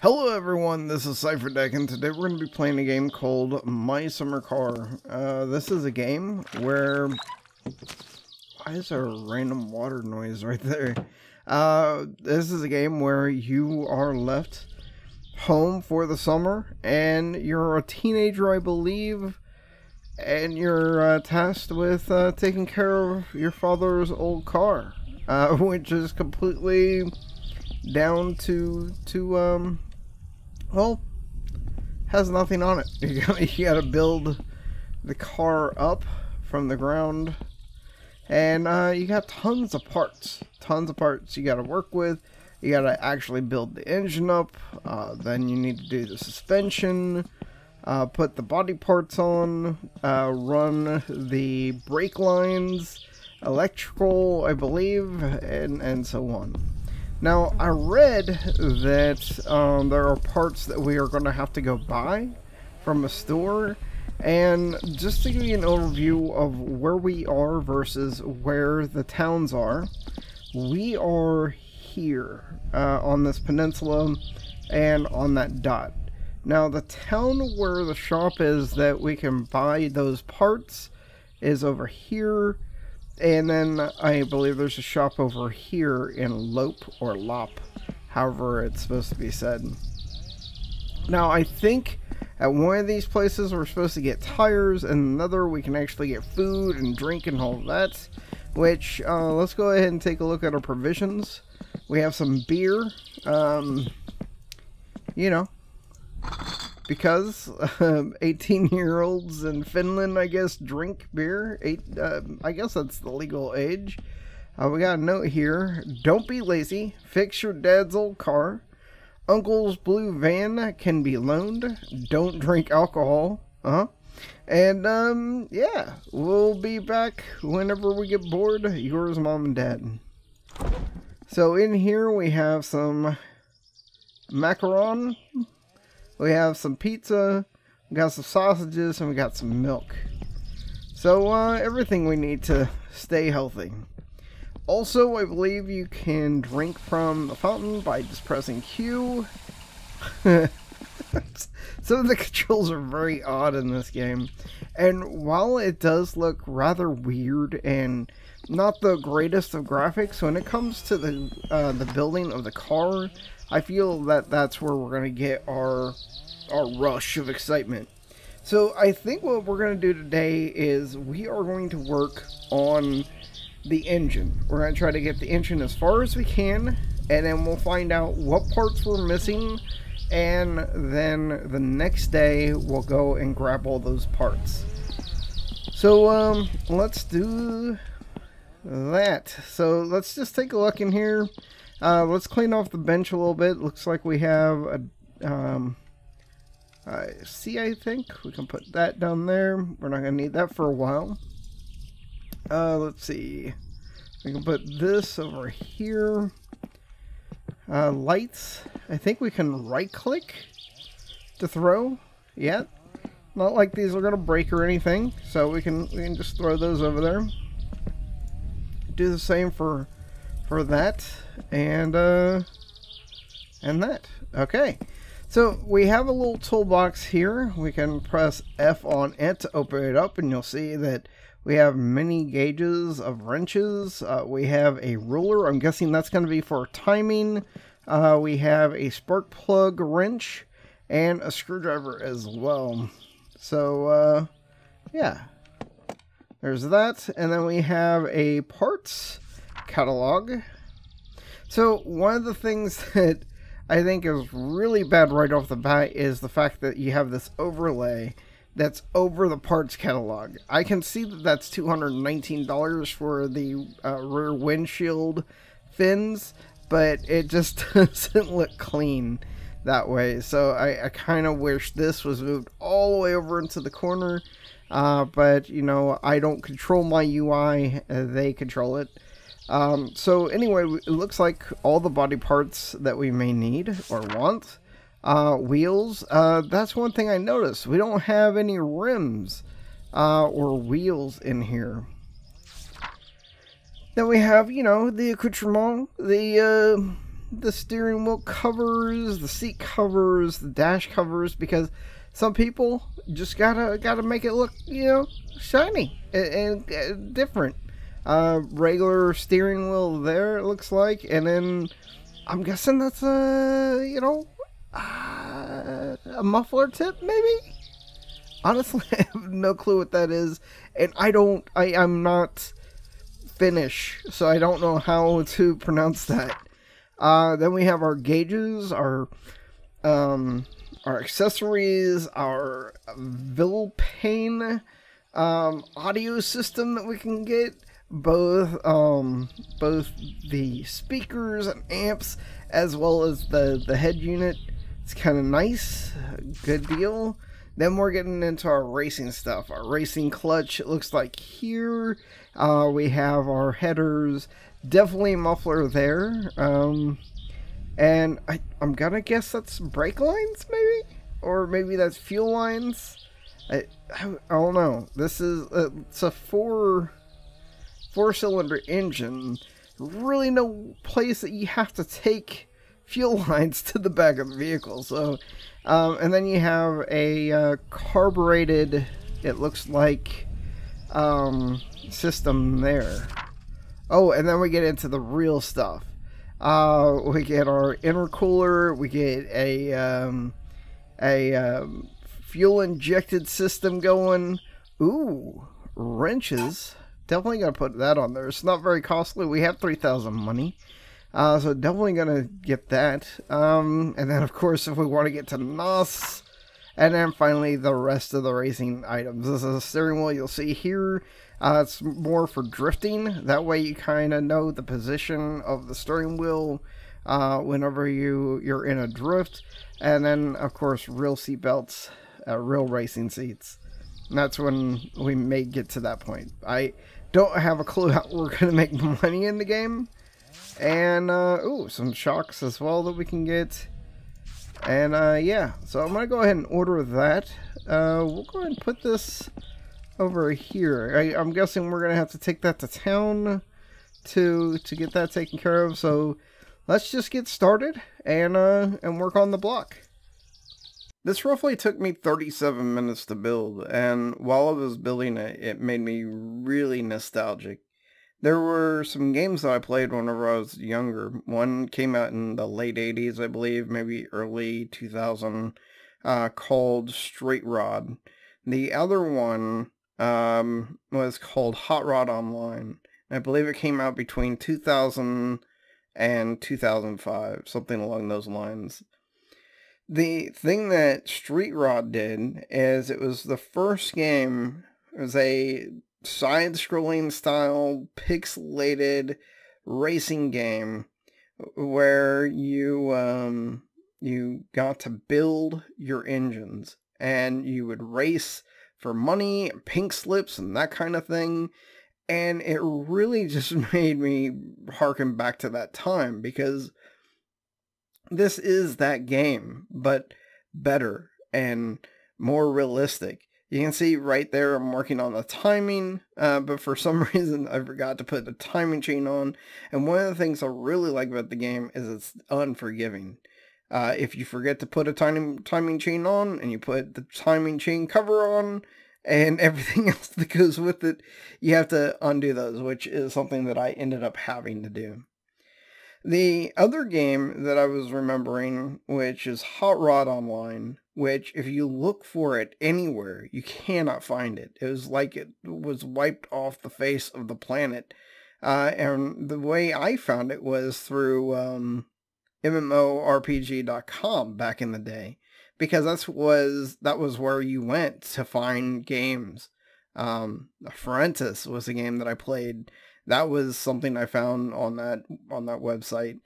Hello everyone, this is Cipher Dec and today we're going to be playing a game called My Summer Car. Uh, this is a game where... Why is there a random water noise right there? Uh, this is a game where you are left home for the summer and you're a teenager I believe and you're uh, tasked with uh, taking care of your father's old car, uh, which is completely down to to um well has nothing on it. You gotta, you gotta build the car up from the ground, and uh, you got tons of parts, tons of parts you gotta work with. You gotta actually build the engine up. Uh, then you need to do the suspension uh, put the body parts on, uh, run the brake lines, electrical, I believe, and, and so on. Now, I read that um, there are parts that we are going to have to go buy from a store, and just to give you an overview of where we are versus where the towns are, we are here uh, on this peninsula and on that dot. Now, the town where the shop is that we can buy those parts is over here. And then I believe there's a shop over here in Lope or Lop, however it's supposed to be said. Now, I think at one of these places we're supposed to get tires, and another we can actually get food and drink and all that. Which, uh, let's go ahead and take a look at our provisions. We have some beer. Um, you know, because um, 18 year olds in Finland, I guess, drink beer. Eight, uh, I guess that's the legal age. Uh, we got a note here. Don't be lazy. Fix your dad's old car. Uncle's blue van can be loaned. Don't drink alcohol. Uh huh. And, um, yeah, we'll be back whenever we get bored. Yours, mom and dad. So in here we have some macaron we have some pizza, we got some sausages, and we got some milk. So, uh, everything we need to stay healthy. Also, I believe you can drink from the fountain by just pressing Q. Some of the controls are very odd in this game. And while it does look rather weird and not the greatest of graphics, when it comes to the uh, the building of the car, I feel that that's where we're going to get our our rush of excitement. So I think what we're going to do today is we are going to work on the engine. We're going to try to get the engine as far as we can, and then we'll find out what parts we're missing, and then the next day we'll go and grab all those parts. So um, let's do that. So let's just take a look in here. Uh, let's clean off the bench a little bit. Looks like we have a um, I think. We can put that down there. We're not going to need that for a while. Uh, let's see. We can put this over here. Uh, lights. I think we can right-click to throw. Yeah. Not like these are going to break or anything. So we can, we can just throw those over there. Do the same for for that. And, uh, and that. Okay. So we have a little toolbox here. We can press F on it to open it up and you'll see that we have many gauges of wrenches. Uh, we have a ruler. I'm guessing that's going to be for timing. Uh, we have a spark plug wrench and a screwdriver as well. So, uh, yeah. There's that. And then we have a parts catalog. So, one of the things that I think is really bad right off the bat is the fact that you have this overlay that's over the parts catalog. I can see that that's $219 for the uh, rear windshield fins, but it just doesn't look clean that way. So I, I kind of wish this was moved all the way over into the corner. Uh, but, you know, I don't control my UI, uh, they control it. Um, so anyway, it looks like all the body parts that we may need or want. Uh, wheels, uh, that's one thing I noticed. We don't have any rims uh, or wheels in here. Then we have, you know, the accoutrement, the, uh, the steering wheel covers, the seat covers, the dash covers, because some people just gotta gotta make it look, you know, shiny and, and different. Uh, regular steering wheel there, it looks like, and then I'm guessing that's a, you know, uh, a muffler tip, maybe. Honestly, I have no clue what that is, and I don't. I I'm not Finnish, so I don't know how to pronounce that. Uh, then we have our gauges, our um, our accessories, our Vilpain um, audio system that we can get, both um, both the speakers and amps, as well as the the head unit. It's kind of nice, good deal. Then we're getting into our racing stuff. Our racing clutch, it looks like here. Uh, we have our headers, definitely muffler there. Um, and I, I'm gonna guess that's brake lines, maybe? Or maybe that's fuel lines? I, I, I don't know. This is, uh, it's a four, four cylinder engine. Really no place that you have to take fuel lines to the back of the vehicle. So um, and then you have a uh, carbureted, it looks like, um, system there. Oh, and then we get into the real stuff. Uh, we get our intercooler, we get a, um, a um, fuel injected system going. Ooh, wrenches. Definitely gonna put that on there. It's not very costly. We have 3000 money. Uh, so definitely gonna get that. Um, and then of course if we want to get to NOS, and then finally the rest of the racing items. This is a steering wheel you'll see here. Uh, it's more for drifting. That way you kind of know the position of the steering wheel uh, whenever you you're in a drift. And then of course real seat belts, uh, real racing seats. And that's when we may get to that point. I don't have a clue how we're gonna make money in the game. And, uh, ooh, some shocks as well that we can get. And, uh, yeah. So I'm going to go ahead and order that. Uh, we'll go ahead and put this over here. I, am guessing we're going to have to take that to town to, to get that taken care of. So let's just get started and, uh, and work on the block. This roughly took me 37 minutes to build, and while I was building it, it made me really nostalgic. There were some games that I played whenever I was younger. One came out in the late 80s, I believe, maybe early 2000, uh, called Street Rod. The other one um, was called Hot Rod Online. I believe it came out between 2000 and 2005, something along those lines. The thing that Street Rod did is it was the first game, it was a side-scrolling style pixelated racing game where you um you got to build your engines and you would race for money, pink slips and that kind of thing. And it really just made me harken back to that time because this is that game, but better and more realistic. You can see right there I'm working on the timing, uh, but for some reason I forgot to put the timing chain on. And one of the things I really like about the game is it's unforgiving. Uh, if you forget to put a timing, timing chain on and you put the timing chain cover on and everything else that goes with it, you have to undo those, which is something that I ended up having to do. The other game that I was remembering, which is Hot Rod Online, which if you look for it anywhere, you cannot find it. It was like it was wiped off the face of the planet. Uh, and the way I found it was through um, MMORPG.com back in the day, because that's was that was where you went to find games. Um, Forentis was a game that I played. That was something I found on that on that website.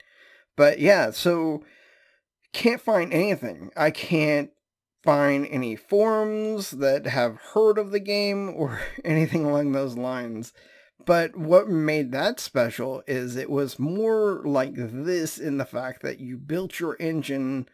But yeah, so can't find anything. I can't find any forums that have heard of the game or anything along those lines. But what made that special is it was more like this in the fact that you built your engine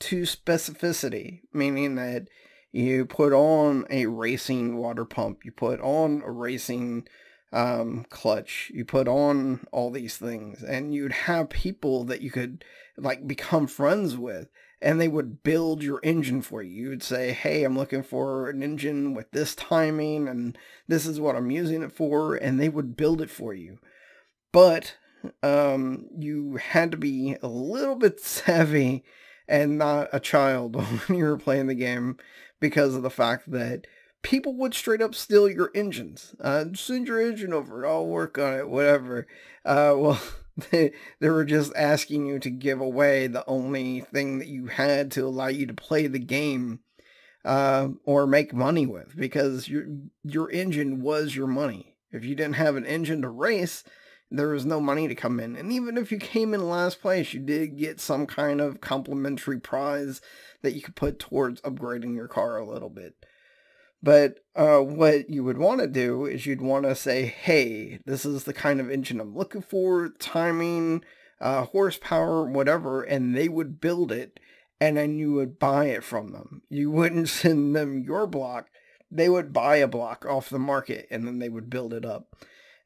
to specificity, meaning that you put on a racing water pump, you put on a racing um, clutch. You put on all these things, and you'd have people that you could like become friends with, and they would build your engine for you. You would say, "Hey, I'm looking for an engine with this timing, and this is what I'm using it for," and they would build it for you. But um, you had to be a little bit savvy and not a child when you were playing the game because of the fact that people would straight up steal your engines. Uh, send your engine over. I'll work on it, whatever. Uh, well, they, they were just asking you to give away the only thing that you had to allow you to play the game uh, or make money with because your, your engine was your money. If you didn't have an engine to race, there was no money to come in. And even if you came in last place, you did get some kind of complimentary prize that you could put towards upgrading your car a little bit. But uh, what you would want to do is you'd want to say, hey, this is the kind of engine I'm looking for, timing, uh, horsepower, whatever, and they would build it and then you would buy it from them. You wouldn't send them your block. They would buy a block off the market and then they would build it up.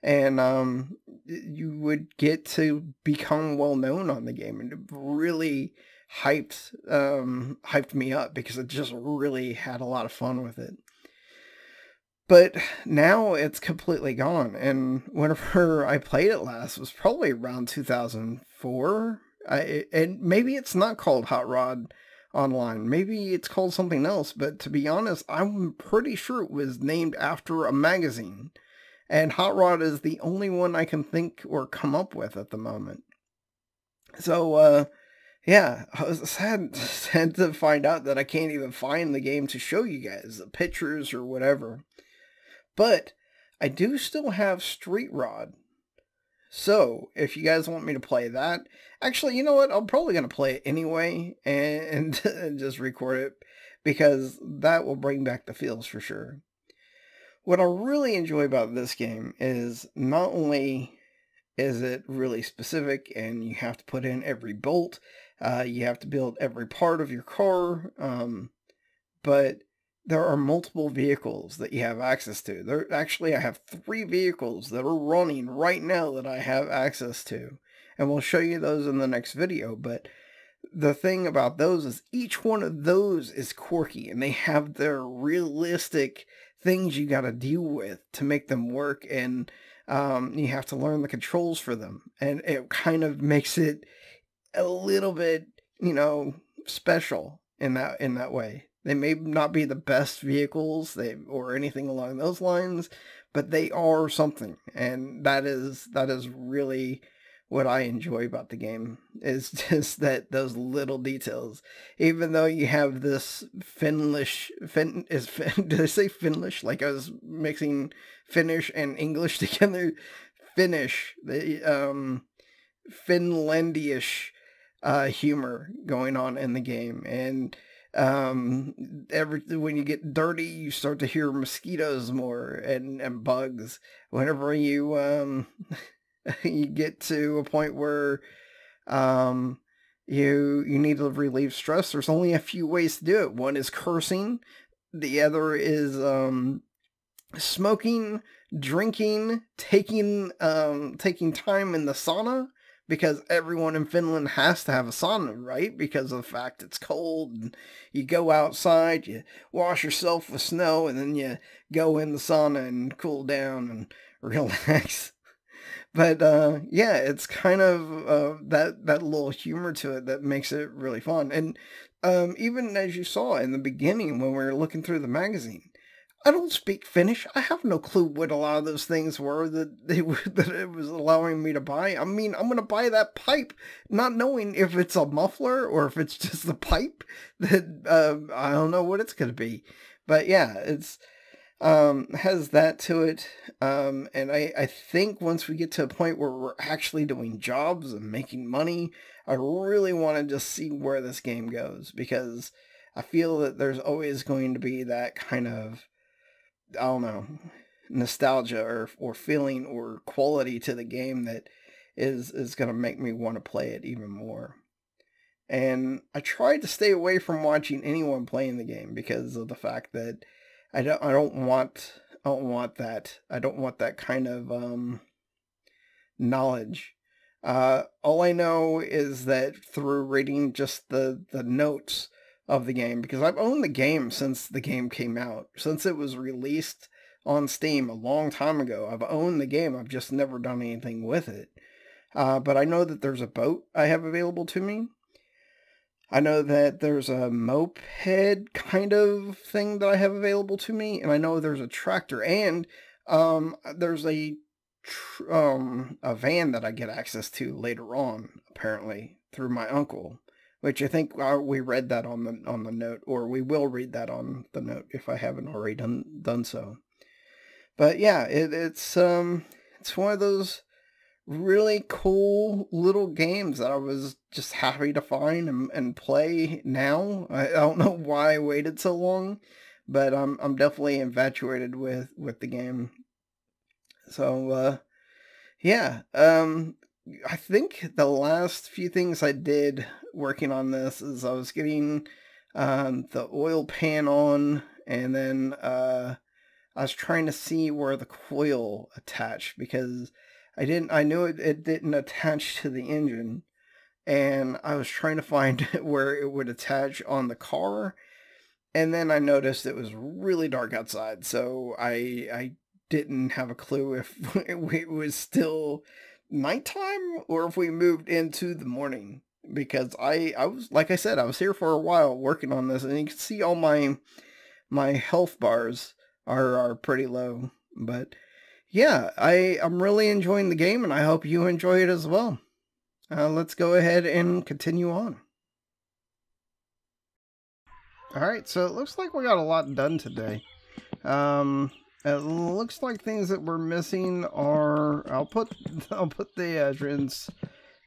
And um, you would get to become well known on the game and it really hyped um, hyped me up because I just really had a lot of fun with it. But now it's completely gone. And whenever I played it last was probably around 2004. I, and maybe it's not called Hot Rod Online. Maybe it's called something else. But to be honest, I'm pretty sure it was named after a magazine. And Hot Rod is the only one I can think or come up with at the moment. So, uh, yeah, I was sad, sad to find out that I can't even find the game to show you guys the pictures or whatever. But I do still have Street Rod. So, if you guys want me to play that, actually, you know what? I'm probably going to play it anyway and, and just record it because that will bring back the feels for sure. What I really enjoy about this game is not only is it really specific and you have to put in every bolt, uh, you have to build every part of your car, um, but there are multiple vehicles that you have access to. There actually I have three vehicles that are running right now that I have access to. And we'll show you those in the next video, but the thing about those is each one of those is quirky and they have their realistic things you got to deal with to make them work and um, you have to learn the controls for them and it kind of makes it a little bit you know special in that in that way they may not be the best vehicles they or anything along those lines, but they are something, and that is that is really what I enjoy about the game is just that those little details. Even though you have this Finnish, Fin is fin, did I say Finnish? Like I was mixing Finnish and English together. Finnish, the um, Finlandish uh, humor going on in the game, and um every when you get dirty you start to hear mosquitoes more and and bugs. Whenever you um you get to a point where um you you need to relieve stress there's only a few ways to do it. One is cursing the other is um smoking drinking taking um taking time in the sauna because everyone in Finland has to have a sauna, right? Because of the fact it's cold and you go outside, you wash yourself with snow, and then you go in the sauna and cool down and relax. but uh, yeah, it's kind of uh, that that little humor to it that makes it really fun. And um, even as you saw in the beginning when we were looking through the magazine, I don't speak Finnish. I have no clue what a lot of those things were that they were, that it was allowing me to buy. I mean, I'm gonna buy that pipe, not knowing if it's a muffler or if it's just the pipe. That uh, I don't know what it's gonna be, but yeah, it's um has that to it. Um, and I I think once we get to a point where we're actually doing jobs and making money, I really want to just see where this game goes because I feel that there's always going to be that kind of I don't know, nostalgia or or feeling or quality to the game that is is going to make me want to play it even more. And I tried to stay away from watching anyone playing the game because of the fact that I don't I don't want I don't want that. I don't want that kind of um, knowledge. Uh, all I know is that through reading just the, the notes of the game, because I've owned the game since the game came out, since it was released on Steam a long time ago. I've owned the game, I've just never done anything with it. Uh, but I know that there's a boat I have available to me. I know that there's a moped head kind of thing that I have available to me, and I know there's a tractor, and um, there's a um, a van that I get access to later on, apparently through my uncle, which I think uh, we read that on the on the note, or we will read that on the note if I haven't already done done so. But yeah, it, it's um, it's one of those really cool little games that I was just happy to find and, and play now. I, I don't know why I waited so long, but I'm I'm definitely infatuated with with the game. So uh yeah, um I think the last few things I did working on this is I was getting um the oil pan on and then uh I was trying to see where the coil attached because I didn't. I knew it, it didn't attach to the engine, and I was trying to find where it would attach on the car, and then I noticed it was really dark outside, so I I didn't have a clue if it was still nighttime or if we moved into the morning because I I was like I said I was here for a while working on this and you can see all my my health bars are are pretty low but yeah, I, I'm really enjoying the game and I hope you enjoy it as well. Uh, let's go ahead and continue on. Alright, so it looks like we got a lot done today. Um, it looks like things that we're missing are... I'll put I'll put the entrance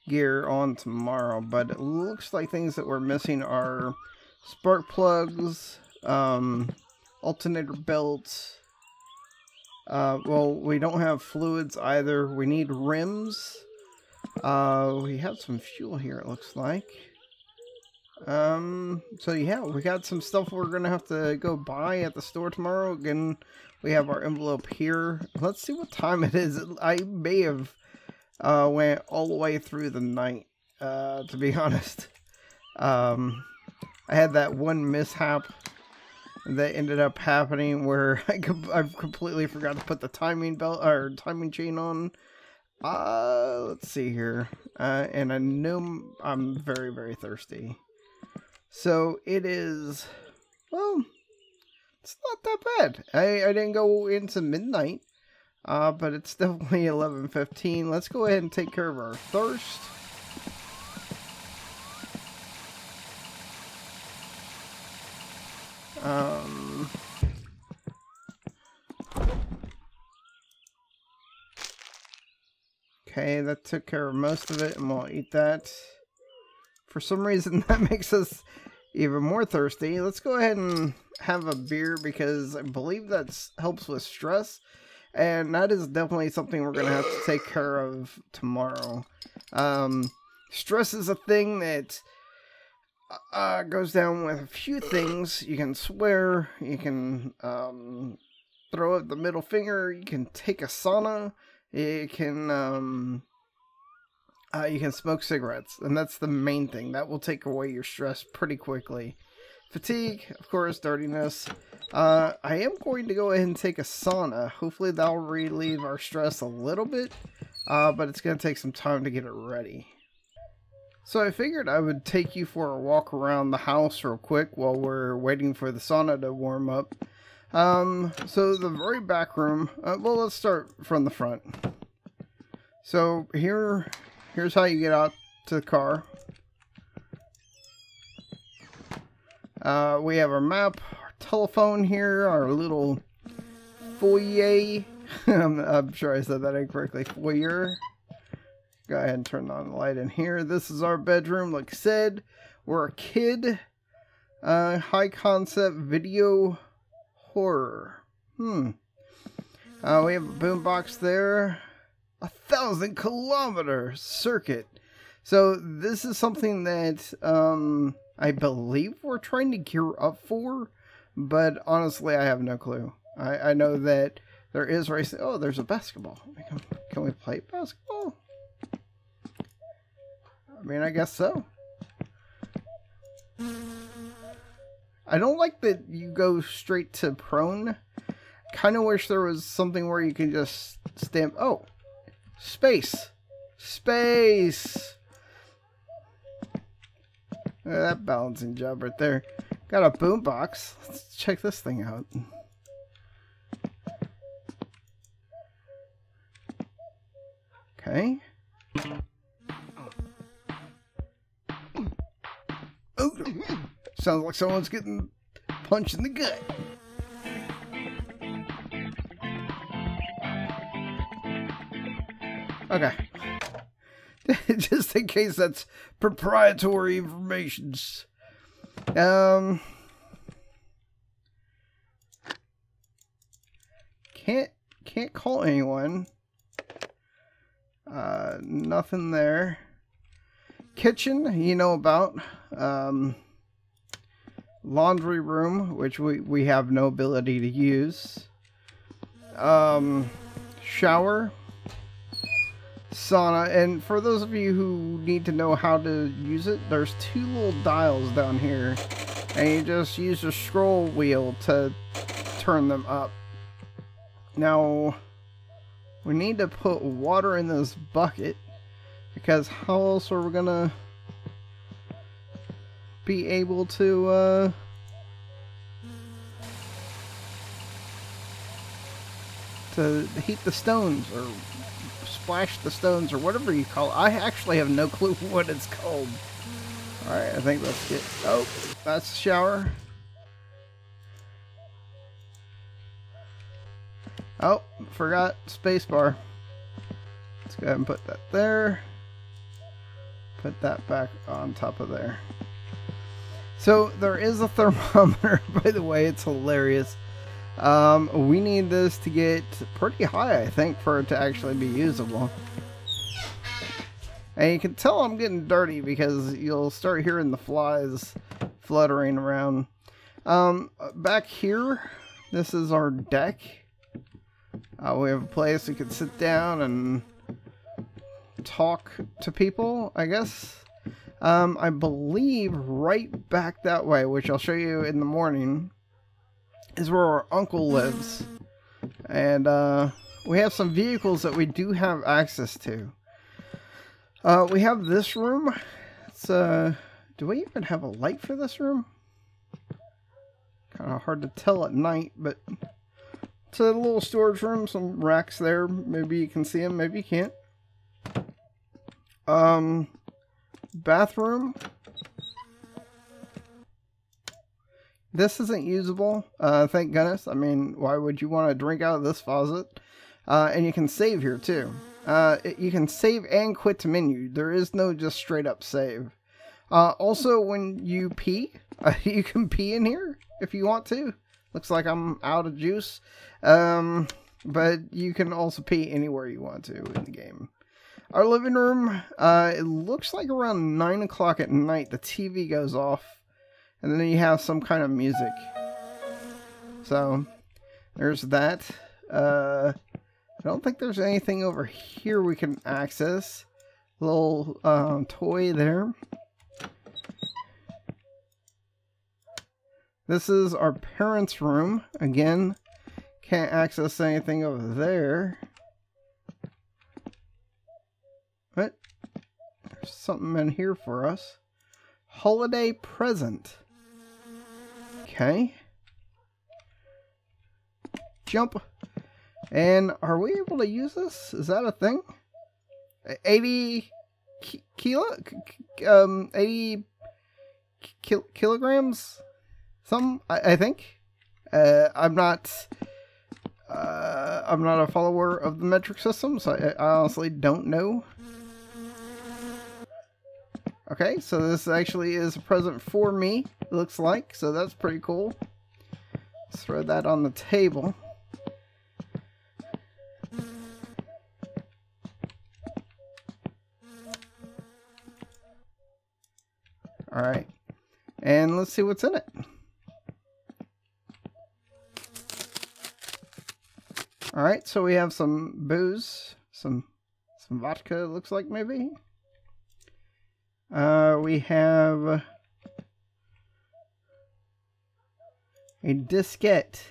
gear on tomorrow, but it looks like things that we're missing are spark plugs, um, alternator belts, uh, well, we don't have fluids either. We need rims. Uh, we have some fuel here, it looks like. Um, so yeah, we got some stuff we're gonna have to go buy at the store tomorrow. Again, we have our envelope here. Let's see what time it is. I may have, uh, went all the way through the night, uh, to be honest. Um, I had that one mishap that ended up happening where I, I completely forgot to put the timing belt or timing chain on. Uh, let's see here. Uh, and I know I'm very, very thirsty. So it is, well, it's not that bad. I, I didn't go into midnight, uh, but it's definitely 11.15. Let's go ahead and take care of our thirst. Um, okay, that took care of most of it, and we'll eat that. For some reason, that makes us even more thirsty. Let's go ahead and have a beer because I believe that helps with stress. And that is definitely something we're going to have to take care of tomorrow. Um, stress is a thing that uh, goes down with a few things. You can swear, you can um, throw up the middle finger, you can take a sauna, you can um, uh, you can smoke cigarettes, and that's the main thing. That will take away your stress pretty quickly. Fatigue, of course, dirtiness. Uh, I am going to go ahead and take a sauna. Hopefully that'll relieve our stress a little bit, uh, but it's going to take some time to get it ready. So I figured I would take you for a walk around the house real quick while we're waiting for the sauna to warm up. Um, so the very back room, uh, well, let's start from the front. So here, here's how you get out to the car. Uh, we have our map, our telephone here, our little foyer. I'm, I'm sure I said that incorrectly. Foyer. Go ahead and turn on the light in here. This is our bedroom. Like I said, we're a kid. Uh, high concept video horror. Hmm. Uh, we have a boombox there. A thousand kilometer circuit. So this is something that um, I believe we're trying to gear up for, but honestly, I have no clue. I, I know that There is racing. Oh, there's a basketball. Can, we play basketball? I mean, I guess so. I don't like that you go straight to prone. Kind of wish there was something where you can just stamp. Oh, space. Space. that balancing job right there. Got a boombox. Let's check this thing out. Okay. Oh, sounds like someone's getting punched in the gut. Okay. Just in case that's proprietary information. Um. Can't can't call anyone. Uh, nothing there. Kitchen, you know about. Um, laundry room, which we, we have no ability to use. Um, shower. Sauna. And for those of you who need to know how to use it, there's two little dials down here. And you just use the scroll wheel to turn them up. Now, we need to put water in this bucket because how else are we gonna be able to uh, to heat the stones or splash the stones or whatever you call it. I actually have no clue what it's called. Alright, I think that's it. Oh, that's the shower. Oh, forgot spacebar. Let's go ahead and put that there. Put that back on top of there. So there is a thermometer, by the way, it's hilarious. Um, we need this to get pretty high, I think, for it to actually be usable. And you can tell I'm getting dirty because you'll start hearing the flies fluttering around. Um, back here, this is our deck. Uh, we have a place we can sit down and talk to people, I guess. Um, I believe right back that way, which I'll show you in the morning, is where our uncle lives. And uh, we have some vehicles that we do have access to. Uh, we have this room. It's uh, do we even have a light for this room? Kind of hard to tell at night, but it's a little storage room. Some racks there. Maybe you can see them. Maybe you can't. Um, bathroom. This isn't usable, uh, thank goodness. I mean, why would you want to drink out of this faucet? Uh, and you can save here too. Uh, it, you can save and quit to menu. There is no just straight up save. Uh, also, when you pee, you can pee in here if you want to. Looks like I'm out of juice. Um, but you can also pee anywhere you want to in the game. Our living room, uh, it looks like around 9 o'clock at night the TV goes off. And then you have some kind of music. So, there's that. Uh, I don't think there's anything over here we can access. Little uh, toy there. This is our parents' room. Again, can't access anything over there. But there's something in here for us. Holiday present. Okay. Jump. And are we able to use this? Is that a thing? 80 kilo? Um, 80 ki kilograms? Some, I, I think. Uh, I'm not. Uh, I'm not a follower of the metric system, so I, I honestly don't know. Okay, so this actually is a present for me, looks like, so that's pretty cool. Let's throw that on the table. Alright, and let's see what's in it. Alright, so we have some booze, some some vodka, looks like maybe. Uh, we have a diskette.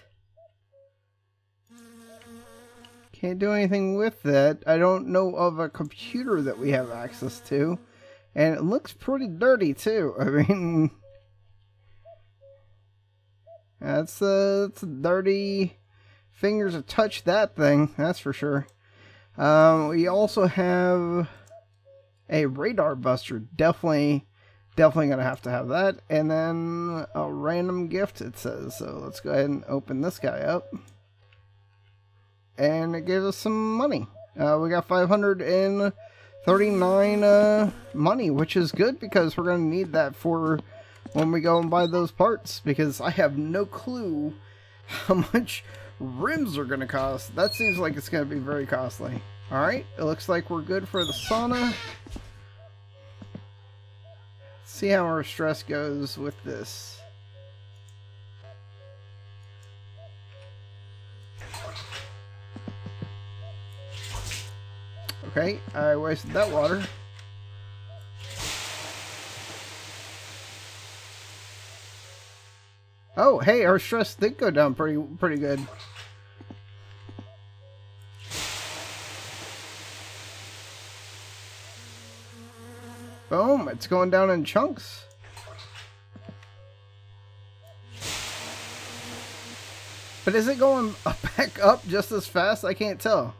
Can't do anything with that. I don't know of a computer that we have access to. And it looks pretty dirty too. I mean, that's a, that's a dirty fingers to touch that thing. That's for sure. Um, we also have a radar buster. Definitely, definitely gonna have to have that. And then a random gift. It says so. Let's go ahead and open this guy up and it gives us some money. Uh, we got 539 uh, money, which is good because we're to need that for when we go and buy those parts because I have no clue how much rims are to cost. That seems like it's to be very costly. Alright, it looks like we're good for the sauna. see how our stress goes with this. Okay, I wasted that water. Oh, hey, our stress did go down pretty pretty good. Boom, it's going down in chunks. But is it going back up just as fast? I can't tell.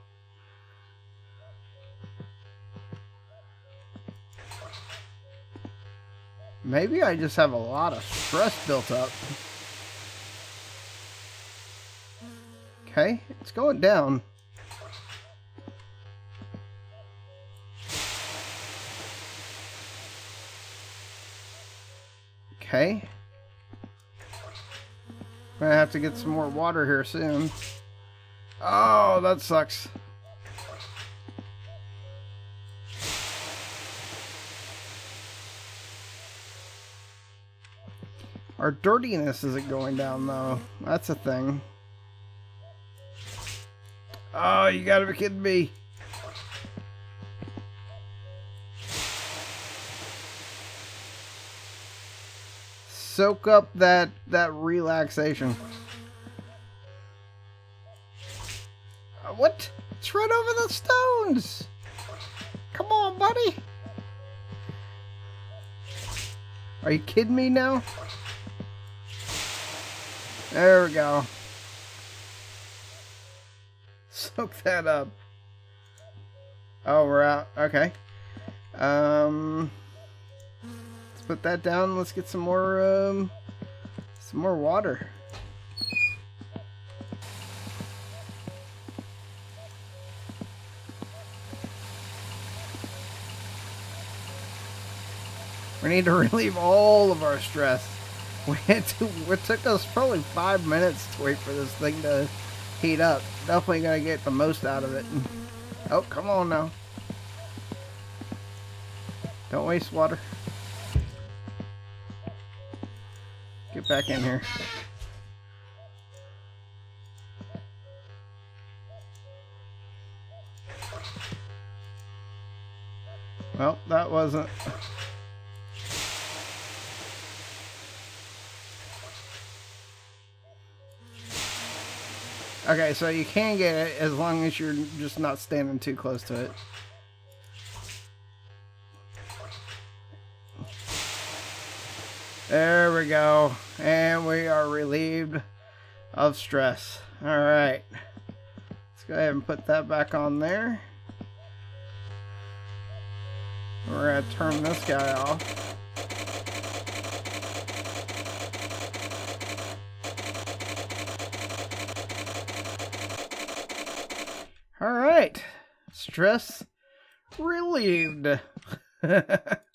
Maybe I just have a lot of stress built up. Okay, it's going down. Okay. Gonna have to get some more water here soon. Oh, that sucks. Our dirtiness isn't going down, though. That's a thing. Oh, you gotta be kidding me. Soak up that, that relaxation. Uh, what? It's right over the stones! Come on, buddy! Are you kidding me now? There we go. Soak that up. Oh, we're out. Okay. Um, put that down. Let's get some more, um, some more water. We need to relieve all of our stress. We had to, it took us probably five minutes to wait for this thing to heat up. Definitely gonna get the most out of it. Oh, come on now. Don't waste water. Get back in here. Well, that wasn't... Okay, so you can get it as long as you're just not standing too close to it. There we go. And we are relieved of stress. Alright. Let's go ahead and put that back on there. We're going to turn this guy off. All right. Stress relieved.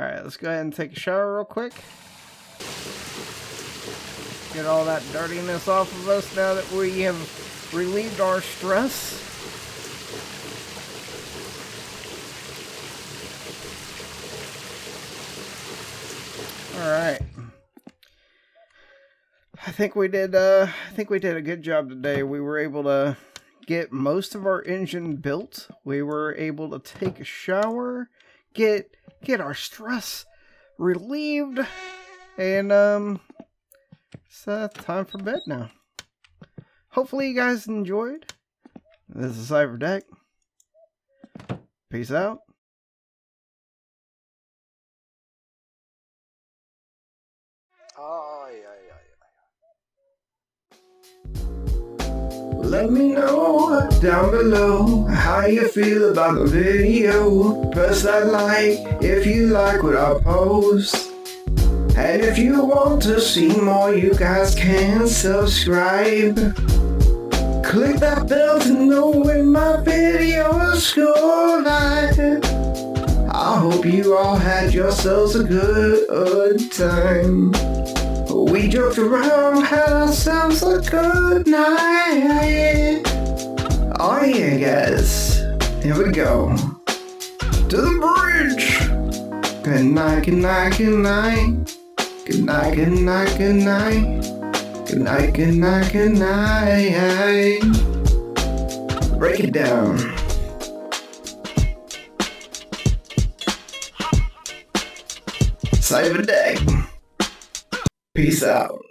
All right, let's go ahead and take a shower real quick. Get all that dirtiness off of us now that we have relieved our stress. All right. I think we did. Uh, I think we did a good job today. We were able to get most of our engine built. We were able to take a shower, get get our stress relieved, and um, it's uh, time for bed now. Hopefully, you guys enjoyed. This is Cipher Dec. Peace out. Oh, Let me know down below how you feel about the video. Press that like if you like what I post. And if you want to see more, you guys can subscribe. Click that bell to know when my videos go live. I hope you all had yourselves a good time. We joked around, had ourselves a good night. Oh yeah, guys. Here we go. To the bridge. Good night, good night, good night. Good night, good night, good night. Good night, good night, good night. Break it down. Save a day. Peace out.